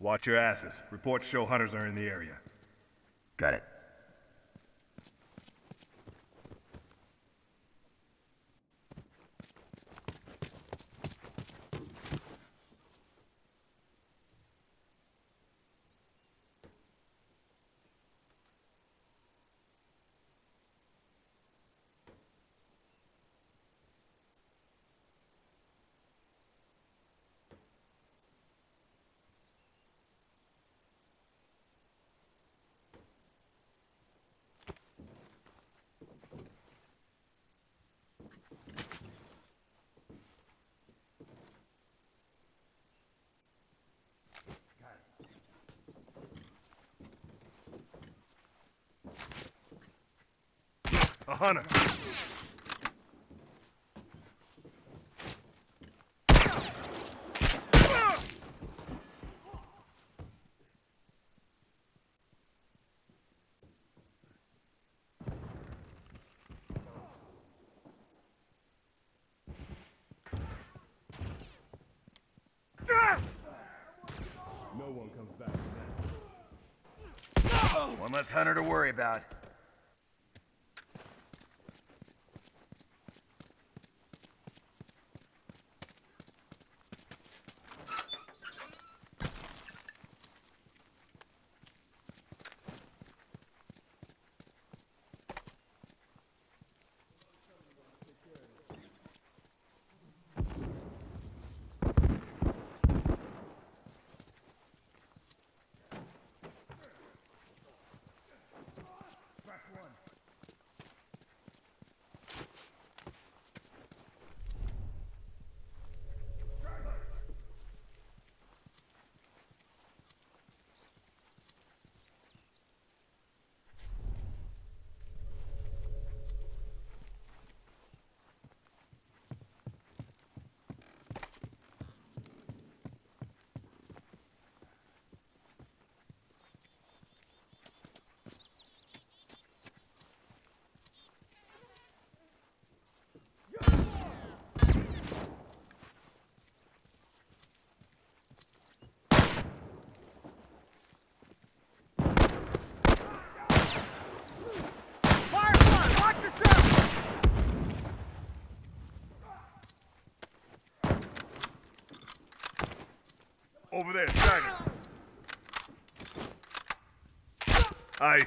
Watch your asses. Reports show hunters are in the area. Got it. A hunter! No one comes back from that. One less hunter to worry about. Over there, dragon. Iced.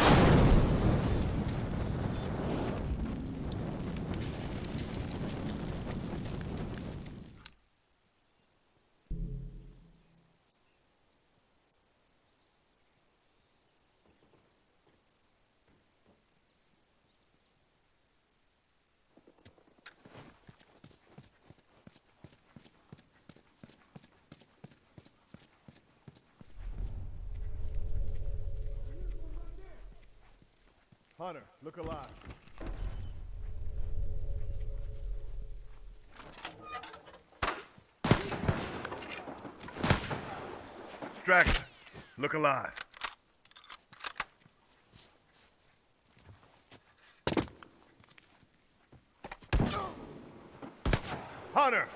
Hunter, look alive. Straggler, look alive. Hunter!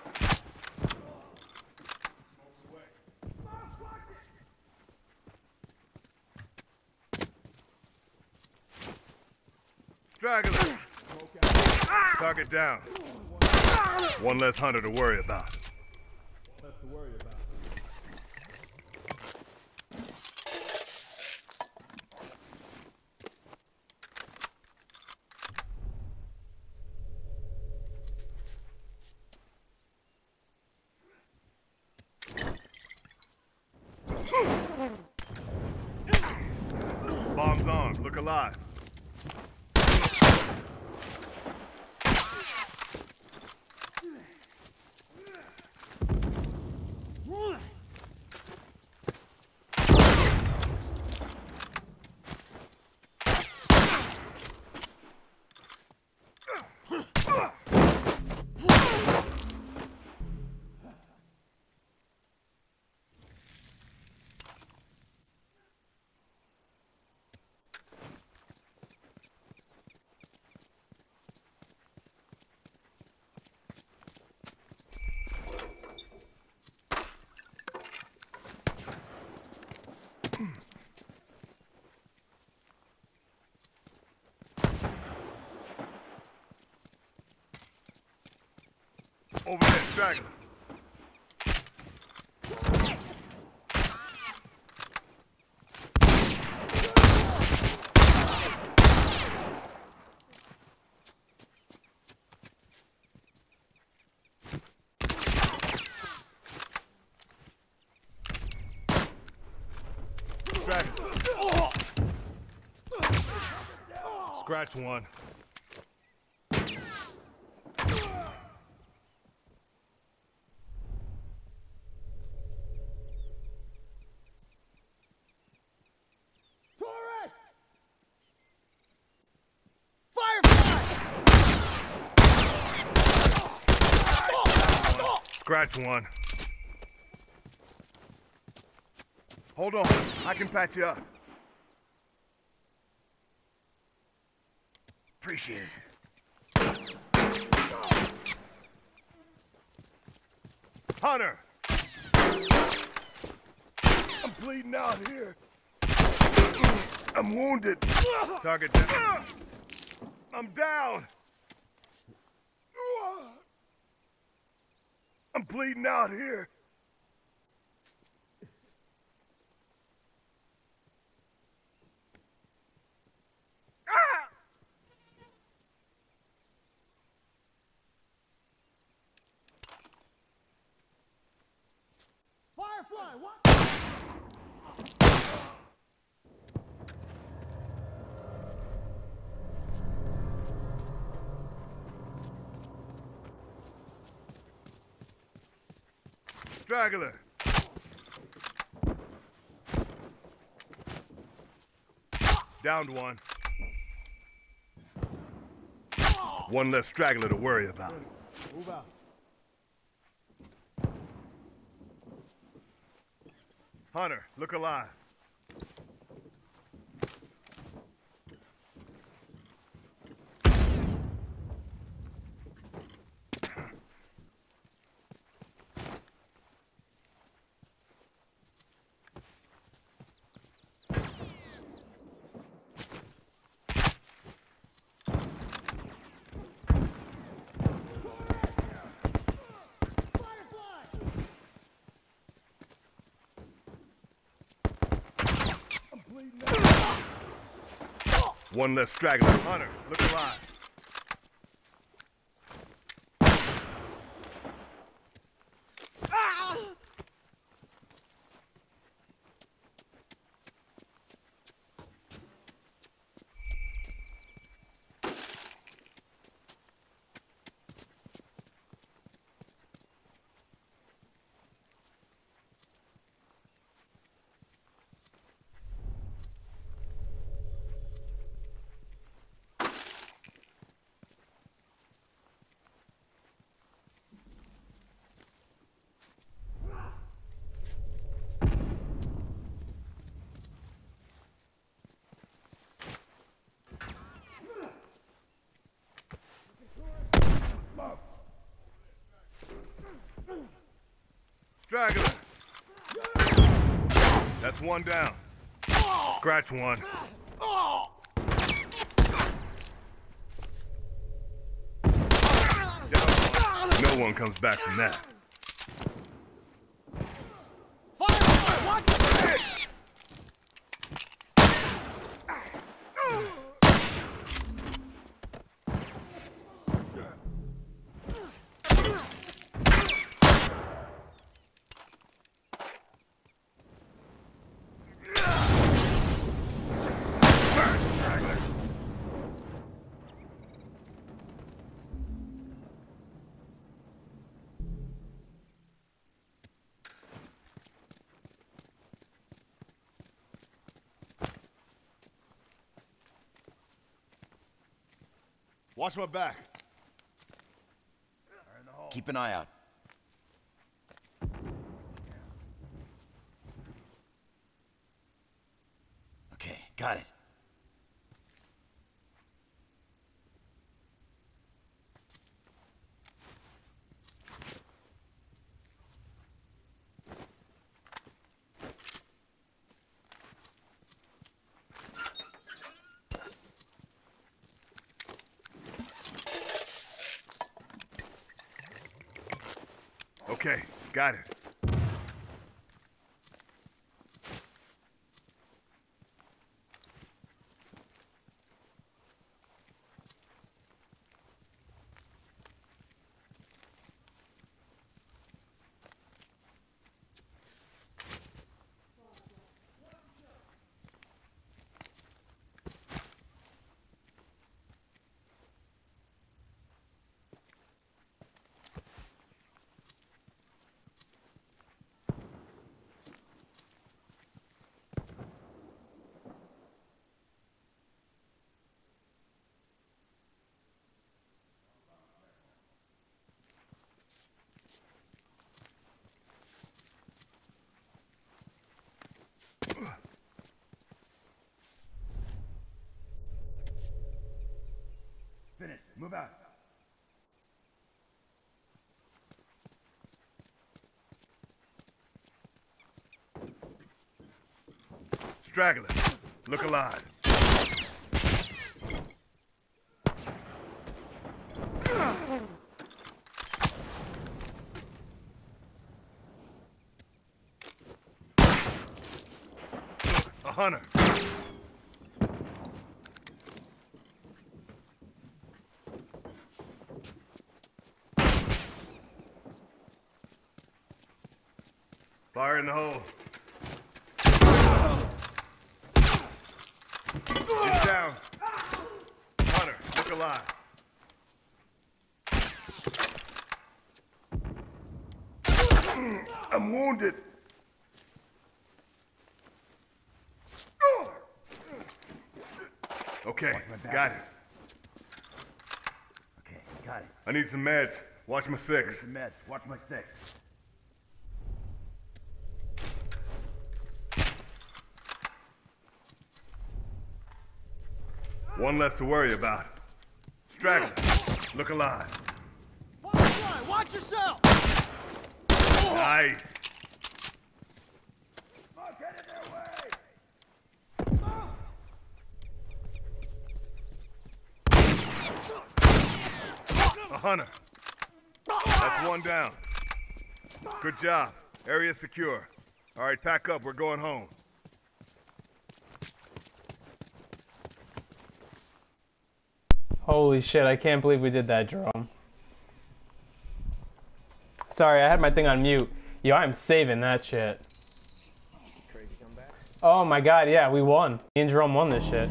Straggler! Target down. One less hunter to worry about. Bombs on. Look alive. Over straggler. Straggler. Scratch one. Taurus! Firefly! Scratch one. Hold on. I can patch you up. Appreciate it. Hunter! I'm bleeding out here. I'm wounded. Target down. I'm down. I'm bleeding out here. Ah! Firefly, what? Straggler. Downed one. One less straggler to worry about. Move out. Hunter, look alive. One less straggler. Hunter, look alive. Straggler. One down. Scratch one. No one comes back from that. Firefly, watch Straggler. Watch my back. Keep an eye out. Okay, got it. Okay, got it. Move out. Straggler, look alive. A hunter. In the hole. He's down. Hunter, look alive. I'm wounded. Okay, got it. Okay, got it. I need some meds. Watch my six. Some meds. Watch my six. One less to worry about. Straggler, look alive. Firefly, watch yourself! Nice. A hunter. That's one down. Good job. Area secure. All right, pack up. We're going home. Holy shit, I can't believe we did that, Jerome. Sorry, I had my thing on mute. Yo, I'm saving that shit. Crazy comeback. Oh my god, yeah, we won. Me and Jerome won this shit.